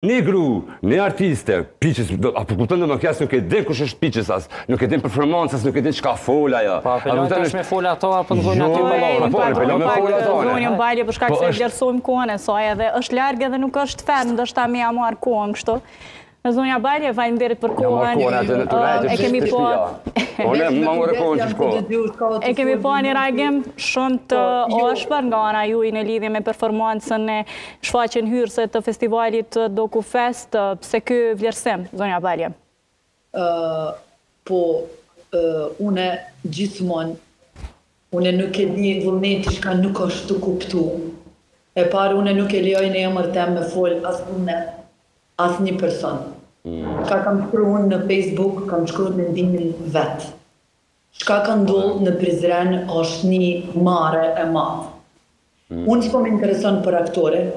Një gru, një artiste, piçës, a po kupton domethënë kjo as nuk e din kush është piçës as, nuk e din performancë as, nuk e din çka fol ajo. Po apelon tash me fol ato apo të gojnë aty me lorë. Po apelon me fol ato. Zonja Balje për shkak se vlerësojmë kohën e saj edhe është larg edhe nuk është fer, ndoshta më ia marr kohën kështu. Zonja Balje, faleminderit për kohën. E kemi po. Unë më morë kohën që shko. E kemi po një reagim shumë të ashpër nga ana juaj në lidhje me performancën e Shfaqjen hyrëse të festivalit DokuFest, pse ky vlerësim, zonja Balje? Po, unë gjithmonë, unë nuk e di vullneti çka nuk është tu kuptu. E parë unë nuk e lejoj në emër tem me folë as vullnet, as një person. Çka kam shkru unë në Facebook, kam shkru mendimin vet. Çka ka ndodh në Prizren osht ni marre e madh unë spo m'intereson për aktoren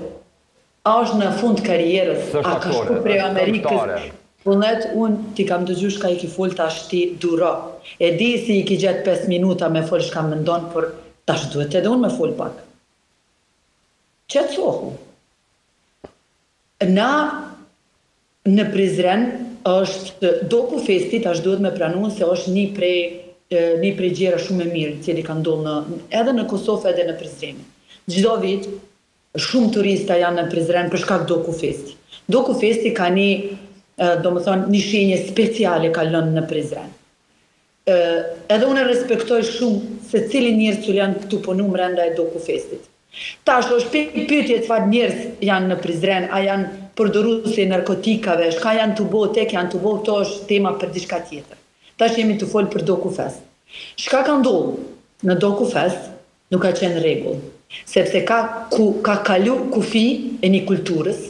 a osht në fund karrierës a ka shku prej Amerikës Vullnet unë ti kam dëgju shka i ki fol tash ti duro e di se i ki gjet pesë minuta me fol shka mendon por tash duhet edhe unë me fol pak qetsohu na Në Prizren është Doku Festi tash duhet me pranu se është ni prej ni prej gjera shum e mir cili ka ndodh edhe në Kosov edhe në Prizren çdo vit shum turista jan në Prizren për shkak Doku Festi Doku Festi ka ni domethën ni shenje speciale ka lën në Prizren Edhe unë e respektoj shumë secilin njerëz cili janë tu punu mrenda e Dokufestit. Tash është pikëpyetje çfar njerëz janë në Prizren, a janë përdorus e narkotikave, çka janë tu bo, tek janë tu bo, këto është tema për diçka tjetër. Tash jemi tu fol për Dokufest. Çka ka ndodhur në Dokufest nuk ka qenë rregull, sepse ka ku ka kalu kufij e një kulturës,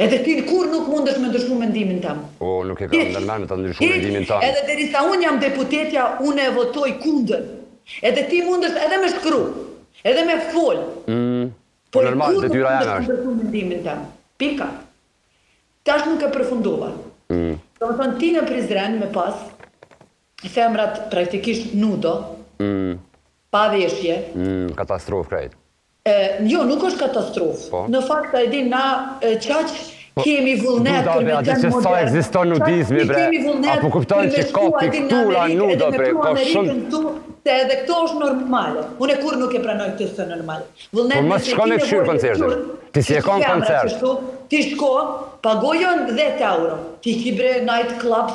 Edhe ti kurrë nuk mundesh me ndryshu mendimin tem. Po nuk e kam ndër mend ta ndryshoj mendimin tënd. Edhe derisa unë jam deputetja unë e votoj kundër. Edhe ti mundesh edhe me shkru. Edhe me fol. Po normal detyra jeme është. Por kurrë nuk mundesh me ndryshu mendimin tem. Pika. Tash nuk e përfundova. Domethënë ti në Prizren me pas femrat praktikisht nudo, pa veshje. Katastrofë krejt. Jo, nuk është katastrofë. Po. Në fakt a e din na qaq kemi vullnet për me qenë modern. Qe sa ekziston nudizmi bre. A po kupton që ka piktura nudo bre, ka shumë. Se edhe këto është normale. Unë kurrë nuk e pranoj këtë si normal. Po mos shko me kqyr koncertin. Ti s'je kanë në koncert. Ti shko, pagojo 10 euro. Ti ki bre night clubs,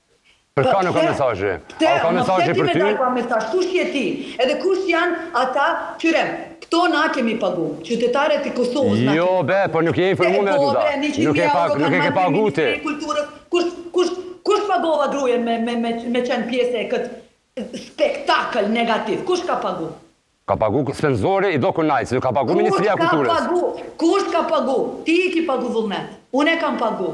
Për çka nuk ka mesazhe? A ka mesazhe për ty? Ka mesazh, kush je ti? Edhe kush janë ata atje? Këto na i kemi pagu, qytetarët e Kosovës na kemi pagu. Jo be, po nuk je informu me këta. Nuk e ke pagu, nuk e ke pagu ti. Kush, kush, kush pagon grue me, me, me, me qenë pjesë e këtij spektakli negativ? Kush ka pagu? Ka pagu sponzori i DokuNights, nuk ka pagu Ministria e Kulturës. Kush ka pagu? Kush ka pagu? Ti i ki pagu Vullnet. Unë e kam pagu.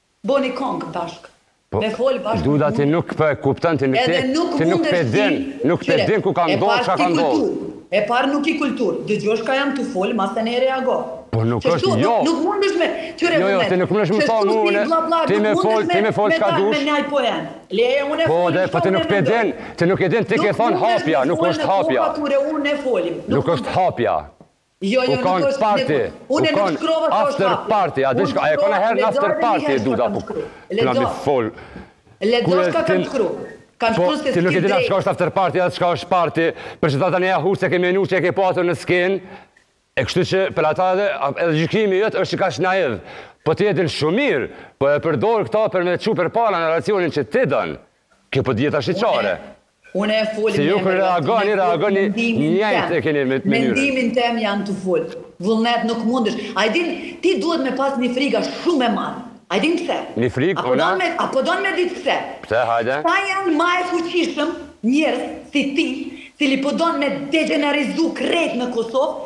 Boni kongë bashkë. Me fol bashkë me Duda ti nuk po e kupton ti nuk e ti nuk pe din nuk pe din ku ka ndodh çka ka ndodh e para nuk ki kulturë dëgjo çka jam tu fol masanej reago po nuk është jo nuk mundesh me tyre jo jo ti nuk mundesh me thonë unë ty me fol ti me fol çka dush leje unë po dhe po ti nuk pe din ti nuk e din ti ke thonë hapja nuk është hapja nuk është hapja Jo jo nuk është party, unë nuk shkrova çka është after party, a di çka, je konë najherë në after party Duda po, lem me fol. Lexo çka kam shkru, kam shkru se s'ki drejt. Po, ti nuk e din as çka është after party, as çka është party, për qata tani je habit se ke menu që e ke pa atë në skenë, e kështu që për ata edhe, edhe gjykimi jot është kaq naiv, po ti e din shumë mirë, po e përdor këta për me qu përpara narracionin që ti don. Kjo po dihet tash shiqare. Unë me fol e ju reagoni, reagoni njëjtë e keni me mënyrën. Mendimin tem jam tu fol. Vullnet nuk mundesh. A e din ti duhet me pas një frigë shumë e madhe. A e din pse? Një frigë, unë? A po don me ditë pse? Pse, hajde. Se janë ma të fuqishëm njerëz si ti, cili po don me degjeneru krejt në Kosovë,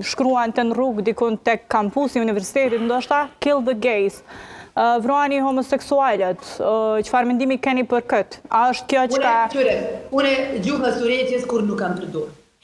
shkruante në rrugë dikund tek kampusi i universitetit, ndoshta kill the gays. Vrajni homoseksualët. Çfarë mendimi keni për këtë? A është kjo çka Unë gjuhën e urrejtjes kurrë nuk kam përdorur.